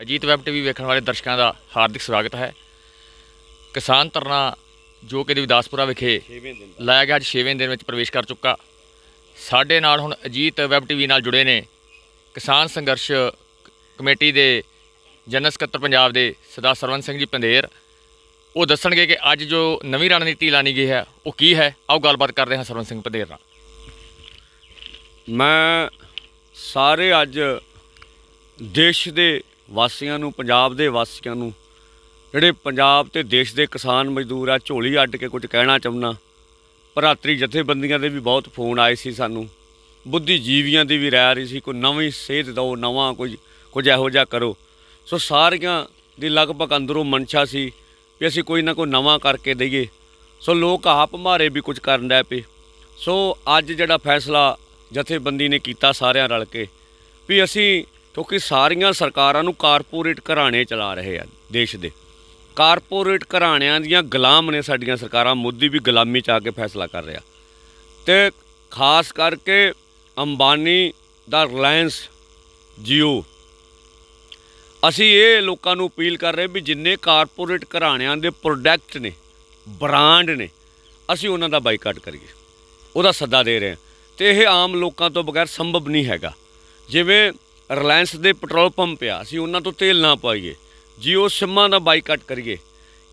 Ajit web TV ਵੇਖਣ ਵਾਲੇ ਦਰਸ਼ਕਾਂ ਦਾ ਹਾਰਦਿਕ ਸਵਾਗਤ ਹੈ। ਕਿਸਾਨ ਧਰਨਾ ਜੋ ਕਿ ਦਿਵਦਾਸਪੁਰਾ ਵਿਖੇ ਲਾਇਆ ਗਿਆ ਅੱਜ 6ਵੇਂ ਦਿਨ ਵਿੱਚ ਪ੍ਰਵੇਸ਼ ਕਰ ਚੁੱਕਾ। ਸਾਡੇ ਨਾਲ ਹੁਣ ਅਜੀਤ ਵੈਬ ਟੀਵੀ ਨਾਲ ਜੁੜੇ ਨੇ ਕਿਸਾਨ ਸੰਘਰਸ਼ ਕਮੇਟੀ ਦੇ ਜਨਰਲ ਸਕੱਤਰ ਪੰਜਾਬ ਦੇ ਸਰਦਾਰ ਸਰਵਨ ਸਿੰਘ ਜੀ ਪੰਦੇਰ। ਉਹ ਦੱਸਣਗੇ ਕਿ ਅੱਜ ਜੋ ਨਵੀਂ ਰਣਨੀਤੀ ਲਾਣੀ ਗਈ ਹੈ, ਉਹ ਕੀ ਹੈ? ਆਓ ਗੱਲਬਾਤ ਕਰਦੇ ਹਾਂ ਸਰਵਨ ਸਿੰਘ ਪੰਦੇਰ ਨਾਲ। ਮੈਂ ਸਾਰੇ ਅੱਜ ਦੇਸ਼ ਦੇ ਵਾਸੀਆਂ ਨੂੰ, ਪੰਜਾਬ ਦੇ ਵਾਸੀਆਂ ਨੂੰ, ਜਿਹੜੇ ਪੰਜਾਬ ਤੇ ਦੇਸ਼ ਦੇ ਕਿਸਾਨ ਮਜ਼ਦੂਰ ਆ, ਝੋਲੀ ਅੱਡ ਕੇ ਕੁਝ ਕਹਿਣਾ ਚਾਹੁੰਦਾ। ਭਰਾਤਰੀ ਜਥੇਬੰਦੀਆਂ ਦੇ ਵੀ ਬਹੁਤ ਫੋਨ ਆਏ ਸੀ ਸਾਨੂੰ। ਬੁੱਧੀਜੀਵੀਆਂ ਦੀ ਵੀ ਰਾਇ ਰਹੀ ਸੀ, ਕੋਈ ਨਵੀਂ ਸੇਧ ਦਿਓ, ਨਵਾਂ ਕੁਝ ਕੁਝ ਇਹੋ ਜਿਹਾ ਕਰੋ। ਸੋ ਸਾਰੀਆਂ ਦੀ ਲਗਭਗ ਅੰਦਰੋਂ ਮਨਸ਼ਾ ਸੀ ਵੀ ਅਸੀਂ ਕੋਈ ਨਾ ਕੋਈ ਨਵਾਂ ਕਰਕੇ ਦਈਏ। ਸੋ ਲੋਕ ਆਪ ਮਾਰੇ ਵੀ ਕੁਝ ਕਰਨ ਲੱਗ ਪਏ। ਸੋ ਅੱਜ ਜਿਹੜਾ ਫੈਸਲਾ ਜਥੇਬੰਦੀ ਨੇ ਕੀਤਾ ਸਾਰਿਆਂ ਰਲ ਕੇ, ਵੀ ਅਸੀਂ ਕਿਉਂਕਿ ਸਾਰੀਆਂ ਸਰਕਾਰਾਂ ਨੂੰ ਕਾਰਪੋਰੇਟ ਘਰਾਣੇ ਚਲਾ ਰਹੇ ਆ ਦੇਸ਼ ਦੇ। ਕਾਰਪੋਰੇਟ ਘਰਾਣਿਆਂ ਦੀਆਂ ਗੁਲਾਮ ਨੇ ਸਾਡੀਆਂ ਸਰਕਾਰਾਂ, ਮੋਦੀ ਵੀ ਗੁਲਾਮੀ ਚ ਆ ਕੇ ਫੈਸਲਾ ਕਰ ਰਿਹਾ। ਤੇ ਖਾਸ ਕਰਕੇ ਅੰਬਾਨੀ ਦਾ ਰਿਲਾਇੰਸ ਜੀਓ। ਅਸੀਂ ਇਹ ਲੋਕਾਂ ਨੂੰ ਅਪੀਲ ਕਰ ਰਹੇ ਵੀ ਜਿੰਨੇ ਕਾਰਪੋਰੇਟ ਘਰਾਣਿਆਂ ਦੇ ਪ੍ਰੋਡਕਟ ਨੇ, ਬ੍ਰਾਂਡ ਨੇ, ਅਸੀਂ ਉਹਨਾਂ ਦਾ ਬਾਈਕਾਟ ਕਰੀਏ। ਉਹਦਾ ਸੱਦਾ ਦੇ ਰਹੇ ਹਾਂ। ਤੇ ਇਹ ਆਮ ਲੋਕਾਂ ਤੋਂ ਬਗੈਰ ਸੰਭਵ ਨਹੀਂ ਹੈਗਾ। ਜਿਵੇਂ ਰਿਲਾਇੰਸ ਦੇ ਪੈਟਰੋਲ ਪੰਪ ਆ, ਅਸੀਂ ਉਹਨਾਂ ਤੋਂ ਤੇਲ ਨਾ ਪਾਈਏ। ਜੀਓ ਸਿੰਮਾਂ ਦਾ ਬਾਈਕਾਟ ਕਰੀਏ,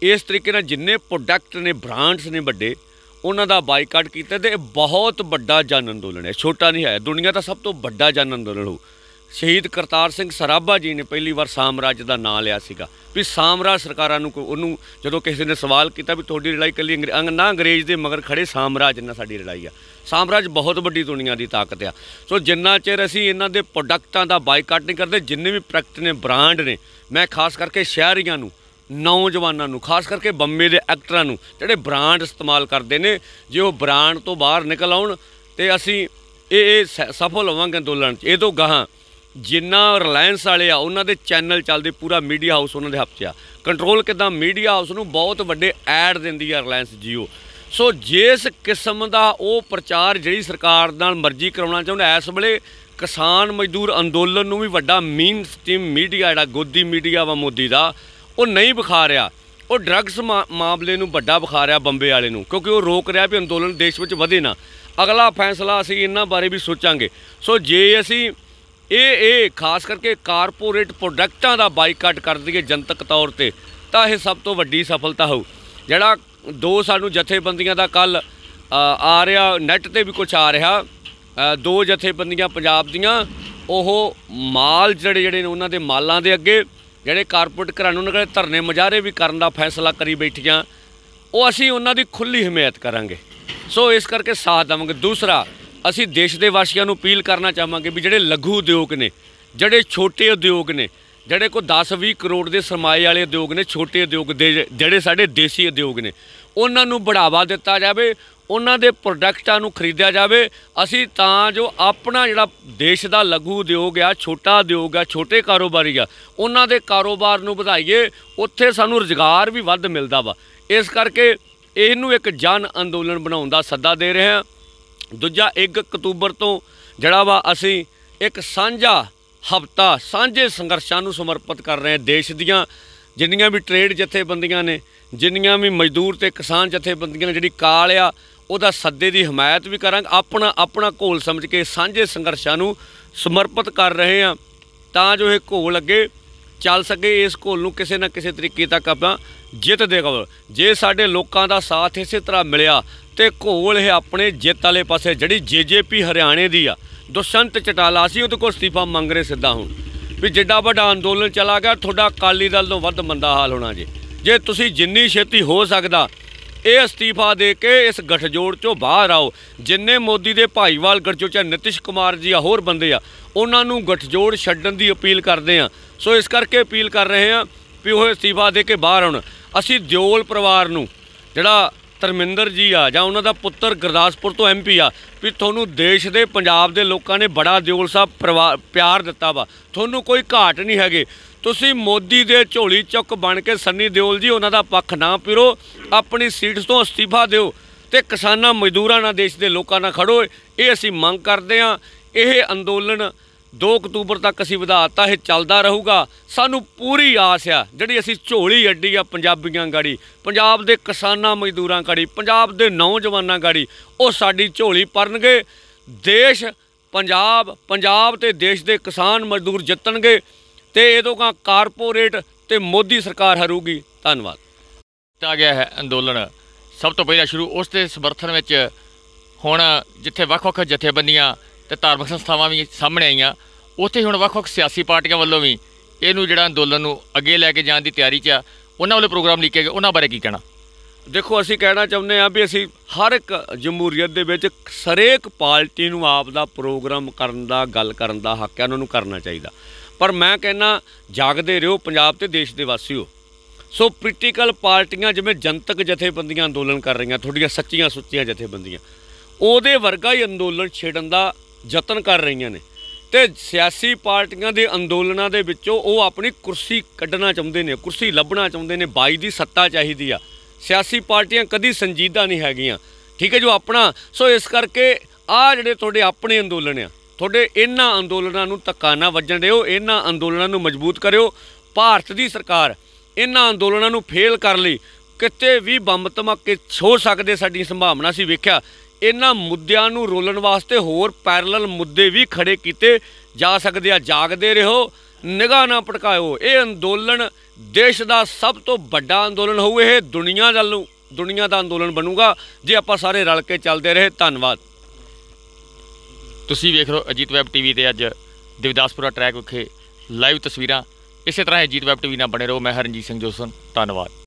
ਇਸ ਤਰੀਕੇ ਨਾਲ ਜਿੰਨੇ ਪ੍ਰੋਡਕਟ ਨੇ ਬ੍ਰਾਂਡਸ ਨੇ ਵੱਡੇ, ਉਹਨਾਂ ਦਾ ਬਾਈਕਾਟ ਕੀਤਾ ਤੇ ਇਹ ਬਹੁਤ ਵੱਡਾ ਜਨ ਅੰਦੋਲਨ ਹੈ। ਛੋਟਾ ਨਹੀਂ ਹੈ, ਦੁਨੀਆ ਦਾ ਸਭ ਤੋਂ ਵੱਡਾ ਜਨ ਅੰਦੋਲਨ ਹੋ ਸ਼ਹੀਦ ਕਰਤਾਰ ਸਿੰਘ ਸਰਾਭਾ ਜੀ ਨੇ ਪਹਿਲੀ ਵਾਰ ਸਾਮਰਾਜ ਦਾ ਨਾਂ ਲਿਆ ਸੀਗਾ। ਵੀ ਸਾਮਰਾਜ ਸਰਕਾਰਾਂ ਨੂੰ ਕੋਈ- ਉਹਨੂੰ ਜਦੋਂ ਕਿਸੇ ਨੇ ਸਵਾਲ ਕੀਤਾ ਵੀ ਤੁਹਾਡੀ ਲੜਾਈ ਕੱਲੀ ਅੰਗਰੇ- ਨਾ ਅੰਗਰੇਜ਼ ਦੇ ਮਗਰ ਖੜੇ ਸਾਮਰਾਜ ਨਾਲ ਸਾਡੀ ਲੜਾਈ ਆ ਸਾਮਰਾਜ ਬਹੁਤ ਵੱਡੀ ਦੁਨੀਆ ਦੀ ਤਾਕਤ ਆ। ਸੋ ਜਿੰਨਾ ਚਿਰ ਅਸੀਂ ਇਹਨਾਂ ਦੇ ਪ੍ਰੋਡਕਟਾਂ ਦਾ ਬਾਈਕਾਟ ਨਹੀਂ ਕਰਦੇ, ਜਿੰਨੇ ਵੀ ਪ੍ਰੋਡਕਟ ਨੇ ਬ੍ਰਾਂਡ ਨੇ, ਮੈਂ ਖਾਸ ਕਰਕੇ ਸ਼ਹਿਰੀਆਂ ਨੂੰ, ਨੌਜਵਾਨਾਂ ਨੂੰ, ਖਾਸ ਕਰਕੇ ਬੰਬੇ ਦੇ ਐਕਟਰਾਂ ਨੂੰ, ਜਿਹੜੇ ਬ੍ਰਾਂਡ ਇਸਤੇਮਾਲ ਕਰਦੇ ਨੇ, ਜੇ ਉਹ ਬ੍ਰਾਂਡ ਤੋਂ ਬਾਹਰ ਨਿਕਲ ਆਉਣ ਤੇ ਅਸੀਂ ਇਹ ਇਹ ਸ- ਸਫਲ ਹੋਵਾਂਗੇ ਅੰਦੋਲਨ 'ਚ। ਇਹ ਤੋਂ ਗਾਹਾਂ ਜਿੰਨਾ ਰਿਲਾਇੰਸ ਵਾਲੇ ਆ, ਉਹਨਾਂ ਦੇ ਚੈਨਲ ਚੱਲਦੇ, ਪੂਰਾ ਮੀਡੀਆ ਹਾਊਸ ਉਹਨਾਂ ਦੇ ਹੱਥ 'ਚ ਆ। ਕੰਟਰੋਲ ਕਿਦਾਂ? ਮੀਡੀਆ ਹਾਊਸ ਨੂੰ ਬਹੁਤ ਵੱਡੇ ਐਡ ਦਿੰਦੀ ਆ ਰਿਲਾਇੰਸ ਜੀਓ ਸੋ ਜਿਸ ਕਿਸਮ ਦਾ ਉਹ ਪ੍ਰਚਾਰ ਜਿਹੜੀ ਸਰਕਾਰ ਨਾਲ ਮਰਜ਼ੀ ਕਰਾਉਣਾ ਚਾਹੁੰਦਾ, ਇਸ ਵੇਲੇ ਕਿਸਾਨ ਮਜ਼ਦੂਰ ਅੰਦੋਲਨ ਨੂੰ ਵੀ ਵੱਡਾ ਮੇਨ ਸਟ੍ਰੀਮ ਮੀਡੀਆ ਜਿਹੜਾ ਗੋਦੀ ਮੀਡੀਆ ਵਾ ਮੋਦੀ ਦਾ, ਉਹ ਨਹੀਂ ਵਿਖਾ ਰਿਹਾ। ਉਹ ਡਰੱਗਸ ਮਾਮਲੇ ਨੂੰ ਵੱਡਾ ਵਿਖਾ ਰਿਹਾ ਬੰਬੇ ਵਾਲੇ ਨੂੰ, ਕਿਉਂਕਿ ਉਹ ਰੋਕ ਰਿਹਾ ਵੀ ਅੰਦੋਲਨ ਦੇਸ਼ ਵਿੱਚ ਵਧੇ ਨਾ। ਅਗਲਾ ਫੈਸਲਾ ਅਸੀਂ ਇਹਨਾਂ ਬਾਰੇ ਵੀ ਸੋਚਾਂਗੇ। ਸੋ ਜੇ ਅਸੀਂ ਇਹ ਇਹ ਖਾਸ ਕਰਕੇ ਕਾਰਪੋਰੇਟ ਪ੍ਰੋਡਕਟਾਂ ਦਾ ਬਾਈਕਾਟ ਕਰ ਦਈਏ ਜਨਤਕ ਤੌਰ ਤੇ, ਤਾਂ ਇਹ ਸਭ ਤੋਂ ਵੱਡੀ ਸਫਲਤਾ ਹੋਊ। ਜਿਹੜਾ ਦੋ ਸਾਨੂੰ ਜਥੇਬੰਦੀਆਂ ਦਾ ਕੱਲ ਆ ਰਿਹਾ ਨੈਟ ਤੇ ਵੀ ਕੁਝ ਆ ਰਿਹਾ। ਦੋ ਜਥੇਬੰਦੀਆਂ ਪੰਜਾਬ ਦੀਆਂ, ਉਹ ਮਾਲ ਜਿਹੜੇ ਜਿਹੜੇ ਨੇ ਉਹਨਾਂ ਦੇ ਮਾਲਾਂ ਦੇ ਅੱਗੇ, ਜਿਹੜੇ ਕਾਰਪੋਰੇਟ ਘਰਾਂ ਨੂੰ ਉਹਨਾਂ ਦੇ ਧਰਨੇ ਮੁਜ਼ਾਹਰੇ ਵੀ ਕਰਨ ਦਾ ਫੈਸਲਾ ਕਰੀ ਬੈਠੀਆਂ, ਉਹ ਅਸੀਂ ਉਹਨਾਂ ਦੀ ਖੁੱਲੀ ਹਮਾਇਤ ਕਰਾਂਗੇ। ਸੋ ਇਸ ਕਰਕੇ ਸਾਥ ਦੇਵਾਂਗੇ। ਦੂਸਰਾ, ਅਸੀਂ ਦੇਸ਼ ਦੇ ਵਾਸੀਆਂ ਨੂੰ ਅਪੀਲ ਕਰਨਾ ਚਾਹਾਂਗੇ ਵੀ ਜਿਹੜੇ ਲਘੂ ਉਦਯੋਗ ਨੇ, ਜਿਹੜੇ ਛੋਟੇ ਉਦਯੋਗ ਨੇ ਜਿਹੜੇ ਕੋ 10-20 ਕਰੋੜ ਦੇ ਸਰਮਾਏ ਵਾਲੇ ਉਦਯੋਗ ਨੇ, ਛੋਟੇ ਉਦਯੋਗ ਦੇ ਜਿਹੜੇ ਸਾਡੇ ਦੇਸੀ ਉਦਯੋਗ ਨੇ, ਉਹਨਾਂ ਨੂੰ ਬੜਾਵਾ ਦਿੱਤਾ ਜਾਵੇ, ਉਹਨਾਂ ਦੇ ਪ੍ਰੋਡਕਟਾਂ ਨੂੰ ਖਰੀਦਿਆ ਜਾਵੇ। ਅਸੀਂ ਤਾਂ ਜੋ ਆਪਣਾ ਜਿਹੜਾ ਦੇਸ਼ ਦਾ ਲਘੂ ਉਦਯੋਗ ਆ, ਛੋਟਾ ਉਦਯੋਗ ਆ, ਛੋਟੇ ਕਾਰੋਬਾਰੀ ਆ, ਉਹਨਾਂ ਦੇ ਕਾਰੋਬਾਰ ਨੂੰ ਵਧਾਈਏ, ਉੱਥੇ ਸਾਨੂੰ ਰੁਜ਼ਗਾਰ ਵੀ ਵੱਧ ਮਿਲਦਾ ਵਾ। ਇਸ ਕਰਕੇ ਇਹਨੂੰ ਇੱਕ ਜਨ ਅੰਦੋਲਨ ਬਣਾਉਣ ਦਾ ਸੱਦਾ ਦੇ ਰਹੇ ਹਾਂ। ਦੂਜਾ 1 ਅਕਤੂਬਰ ਤੋਂ ਜਿਹੜਾ ਵਾ ਅਸੀਂ ਇੱਕ ਸਾਂਝਾ ਹਫਤਾ ਸਾਂਝੇ ਸੰਘਰਸ਼ਾਂ ਨੂੰ ਸਮਰਪਿਤ ਕਰ ਰਹੇ ਹਾਂ ਦੇਸ਼ ਦੀਆਂ ਜਿੰਨੀਆਂ ਵੀ ਟ੍ਰੇਡ ਜਥੇਬੰਦੀਆਂ ਨੇ, ਜਿੰਨੀਆਂ ਵੀ ਮਜ਼ਦੂਰ ਤੇ ਕਿਸਾਨ ਜਥੇਬੰਦੀਆਂ ਨੇ, ਜਿਹੜੀ ਕਾਲ ਆ, ਉਹਦਾ ਸੱਦੇ ਦੀ ਹਮਾਇਤ ਵੀ ਕਰਾਂਗੇ, ਆਪਣਾ ਆਪਣਾ ਘੋਲ ਸਮਝ ਕੇ ਸਾਂਝੇ ਸੰਘਰਸ਼ਾਂ ਨੂੰ ਸਮਰਪਿਤ ਕਰ ਰਹੇ ਹਾਂ। ਤਾਂ ਜੋ ਇਹ ਘੋਲ ਅੱਗੇ ਚੱਲ ਸਕੇ, ਇਸ ਘੋਲ ਨੂੰ ਕਿਸੇ ਨਾ ਕਿਸੇ ਤਰੀਕੇ ਤੱਕ ਆਪਾਂ ਜਿੱਤ ਦੇਗਾ ਜੇ ਸਾਡੇ ਲੋਕਾਂ ਦਾ ਸਾਥ ਇਸੇ ਤਰ੍ਹਾਂ ਮਿਲਿਆ ਤੇ ਘੋਲ ਇਹ ਆਪਣੇ ਜਿੱਤ ਵਾਲੇ ਪਾਸੇ, ਜਿਹੜੀ ਜੇਜੇਪੀ ਹਰਿਆਣੇ ਦੀ ਆ ਦੁਸ਼ੰਤ ਚਟਾਲਾ ਸੀ, ਉਹਦੇ ਕੋਲ ਅਸਤੀਫਾ ਮੰਗ ਰਹੇ ਸਿੱਧਾ ਹੁਣ। ਵੀ ਜਿੱਡਾ ਵੱਡਾ ਅੰਦੋਲਨ ਚਲਾ ਗਿਆ, ਤੁਹਾਡਾ ਅਕਾਲੀ ਦਲ ਤੋਂ ਵੱਧ ਮੰਦਾ ਹਾਲ ਹੋਣਾ ਜੇ। ਜੇ ਤੁਸੀਂ ਜਿੰਨੀ ਛੇਤੀ ਹੋ ਸਕਦਾ, ਇਹ ਅਸਤੀਫਾ ਦੇ ਕੇ ਇਸ ਗਠਜੋੜ ਚੋਂ ਬਾਹਰ ਆਓ। ਜਿੰਨੇ ਮੋਦੀ ਦੇ ਭਾਈਵਾਲ ਗਠਜੋੜ ਚ ਨਿਤਿਸ਼ ਕੁਮਾਰ ਜੀ ਆ, ਹੋਰ ਬੰਦੇ ਆ, ਉਹਨਾਂ ਨੂੰ ਗਠਜੋੜ ਛੱਡਣ ਦੀ ਅਪੀਲ ਕਰਦੇ ਆ। ਸੋ ਇਸ ਕਰਕੇ ਅਪੀਲ ਕਰ ਰਹੇ ਆ ਵੀ ਉਹ ਅਸਤੀਫਾ ਦੇ ਕੇ ਬਾਹਰ ਆਉਣ। ਅਸੀਂ ਦਿਓਲ ਪਰਿਵਾਰ ਨੂੰ, ਜਿਹੜਾ ਧਰਮਿੰਦਰ ਜੀ ਆ, ਜਾਂ ਉਹਨਾਂ ਦਾ ਪੁੱਤਰ ਗੁਰਦਾਸਪੁਰ ਤੋਂ ਐਮਪੀ ਆ, ਵੀ ਤੁਹਾਨੂੰ ਦੇਸ਼ ਦੇ, ਪੰਜਾਬ ਦੇ ਲੋਕਾਂ ਨੇ ਬੜਾ ਦਿਓਲ ਸਾਹਿਬ ਪਰਿਵਾਰ ਪਿਆਰ ਦਿੱਤਾ ਵਾ। ਤੁਹਾਨੂੰ ਕੋਈ ਘਾਟ ਨਹੀਂ ਹੈਗੇ। ਤੁਸੀਂ ਮੋਦੀ ਦੇ ਝੋਲੀ ਚੁੱਕ ਬਣ ਕੇ ਸੰਨੀ ਦਿਓਲ ਜੀ, ਉਹਨਾਂ ਦਾ ਪੱਖ ਨਾ ਪਿਰੋ। ਆਪਣੀ ਸੀਟ ਤੋਂ ਅਸਤੀਫਾ ਦਿਓ ਤੇ ਕਿਸਾਨਾਂ, ਮਜ਼ਦੂਰਾਂ ਨਾਲ ਦੇਸ਼ ਦੇ ਲੋਕਾਂ ਨਾਲ ਖੜੋ। ਇਹ ਅਸੀਂ ਮੰਗ ਕਰਦੇ ਹਾਂ। ਇਹ ਅੰਦੋਲਨ 2 ਅਕਤੂਬਰ ਤੱਕ ਅਸੀਂ ਵਧਾਤਾ ਇਹ ਚੱਲਦਾ ਰਹੂਗਾ। ਸਾਨੂੰ ਪੂਰੀ ਆਸ ਆ, ਜਿਹੜੀ ਅਸੀਂ ਝੋਲੀ ਅੱਡੀ ਆ ਪੰਜਾਬੀਆਂ ਗਾੜੀ, ਪੰਜਾਬ ਦੇ ਕਿਸਾਨਾਂ ਮਜ਼ਦੂਰਾਂ ਗਾੜੀ, ਪੰਜਾਬ ਦੇ ਨੌਜਵਾਨਾਂ ਗਾੜੀ, ਉਹ ਸਾਡੀ ਝੋਲੀ ਭਰਨਗੇ। ਦੇਸ਼, ਪੰਜਾਬ ਪੰਜਾਬ ਤੇ ਦੇਸ਼ ਦੇ ਕਿਸਾਨ ਮਜ਼ਦੂਰ ਜਿੱਤਣਗੇ ਤੇ ਇਹਦੋਂ ਕਾ ਕਾਰਪੋਰੇਟ ਤੇ ਮੋਦੀ ਸਰਕਾਰ ਹਰੂਗੀ। ਧੰਨਵਾਦ। ਕੀਤਾ ਗਿਆ ਹੈ ਅੰਦੋਲਨ। ਸਭ ਤੋਂ ਪਹਿਲਾਂ ਸ਼ੁਰੂ ਉਸ ਦੇ ਸਮਰਥਨ ਵਿੱਚ ਹੁਣ ਜਿੱਥੇ ਵੱਖ-ਵੱਖ ਜਥੇਬੰਦੀਆਂ ਤੇ ਧਾਰਮਿਕ ਸੰਸਥਾਵਾਂ ਵੀ ਸਾਹਮਣੇ ਆਈਆਂ। ਉੱਥੇ ਹੁਣ ਵੱਖ-ਵੱਖ ਸਿਆਸੀ ਪਾਰਟੀਆਂ ਵੱਲੋਂ ਵੀ ਇਹਨੂੰ ਜਿਹੜਾ ਅੰਦੋਲਨ ਨੂੰ ਅੱਗੇ ਲੈ ਕੇ ਜਾਣ ਦੀ ਤਿਆਰੀ 'ਚ ਆ। ਉਹਨਾਂ ਵੱਲੋਂ ਪ੍ਰੋਗਰਾਮ ਲਿਖੇ ਗਏ ਉਹਨਾਂ ਬਾਰੇ ਕੀ ਕਹਿਣਾ? ਦੇਖੋ, ਅਸੀਂ ਕਹਿਣਾ ਚਾਹੁੰਦੇ ਹਾਂ ਵੀ ਅਸੀਂ ਹਰ ਇੱਕ ਜਮਹੂਰੀਅਤ ਦੇ ਵਿੱਚ ਸਰੇਕ ਪਾਰਟੀ ਨੂੰ ਆਪ ਦਾ ਪ੍ਰੋਗਰਾਮ ਕਰਨ ਦਾ, ਗੱਲ ਕਰਨ ਦਾ ਹੱਕ ਹੈ, ਉਹਨਾਂ ਨੂੰ ਕਰਨਾ ਚਾਹੀਦਾ। ਪਰ ਮੈਂ ਕਹਿੰਨਾ ਜਾਗਦੇ ਰਹੋ ਪੰਜਾਬ ਤੇ ਦੇਸ਼ ਦੇ ਵਾਸੀਓ। ਸੋ ਪੋਲੀਟੀਕਲ ਪਾਰਟੀਆਂ ਜਿਵੇਂ ਜਨਤਕ ਜਥੇਬੰਦੀਆਂ ਅੰਦੋਲਨ ਕਰ ਰਹੀਆਂ, ਤੁਹਾਡੀਆਂ ਸੱਚੀਆਂ ਸੁੱਚੀਆਂ ਜਥੇਬੰਦੀਆਂ, ਉਹਦੇ ਵਰਗਾ ਹੀ ਅੰਦੋਲਨ ਛੇੜਨ ਦਾ ਯਤਨ ਕਰ ਰਹੀਆਂ ਨੇ। ਤੇ ਸਿਆਸੀ ਪਾਰਟੀਆਂ ਦੇ ਅੰਦੋਲਨਾਂ ਦੇ ਵਿੱਚੋਂ ਉਹ ਆਪਣੀ ਕੁਰਸੀ ਕੱਢਣਾ ਚਾਹੁੰਦੇ ਨੇ, ਕੁਰਸੀ ਲੱਭਣਾ ਚਾਹੁੰਦੇ ਨੇ, ਬਾਈ ਦੀ ਸੱਤਾ ਚਾਹੀਦੀ ਆ। ਸਿਆਸੀ ਪਾਰਟੀਆਂ ਕਦੀ ਸੰਜੀਦਾ ਨਹੀਂ ਹੈਗੀਆਂ। ਠੀਕ ਹੈ ਜੋ ਆਪਣਾ, ਸੋ ਇਸ ਕਰਕੇ ਆ ਜਿਹੜੇ ਤੁਹਾਡੇ ਆਪਣੇ ਅੰਦੋਲਨ ਆ, ਤੁਹਾਡੇ ਇਹਨਾਂ ਅੰਦੋਲਨਾਂ ਨੂੰ ਧੱਕਾ ਨਾ ਵੱਜਣ ਦਿਓ, ਇਹਨਾਂ ਅੰਦੋਲਨਾਂ ਨੂੰ ਮਜ਼ਬੂਤ ਕਰਿਓ। ਭਾਰਤ ਦੀ ਸਰਕਾਰ ਇਹਨਾਂ ਅੰਦੋਲਨਾਂ ਨੂੰ ਫੇਲ ਕਰ ਲਈ। ਕਿਤੇ ਵੀ ਬੰਬ ਧਮਾਕੇ ਛੋੜ ਸਕਦੇ, ਸਾਡੀ ਸੰਭਾਵਨਾ ਸੀ ਵੇਖਿਆ। ਇਹਨਾਂ ਮੁੱਦਿਆਂ ਨੂੰ ਰੋਲਣ ਵਾਸਤੇ ਹੋਰ ਪੈਰਲਲ ਮੁੱਦੇ ਵੀ ਖੜੇ ਕੀਤੇ ਜਾ ਸਕਦੇ ਆ। ਜਾਗਦੇ ਰਹੋ, ਨਿਗਾਹ ਨਾ ਭਟਕਾਇਓ ਇਹ ਅੰਦੋਲਨ ਦੇਸ਼ ਦਾ ਸਭ ਤੋਂ ਵੱਡਾ ਅੰਦੋਲਨ ਹੋਊ। ਇਹ ਦੁਨੀਆ ਦਾ ਲੂ- ਦੁਨੀਆ ਦਾ ਅੰਦੋਲਨ ਬਣੂਗਾ। ਜੇ ਆਪਾਂ ਸਾਰੇ ਰਲ ਕੇ ਚੱਲਦੇ ਰਹੇ, ਧੰਨਵਾਦ। ਤੁਸੀਂ ਵੇਖ ਰਹੇ ਹੋ ਅਜੀਤ ਵੈਬ ਟੀਵੀ ਤੇ ਅੱਜ ਦਿਵਦਾਸਪੁਰਾ ਟਰੈਕ ਵਿਖੇ ਲਾਈਵ ਤਸਵੀਰਾਂ। ਇਸੇ ਤਰ੍ਹਾਂ ਅਜੀਤ ਵੈਬ ਟੀਵੀ ਨਾਲ ਬਣੇ ਰਹੋ। ਮੈਂ ਹਰਨਜੀਤ ਸਿੰਘ ਜੋਸਨ। ਧੰਨਵਾਦ।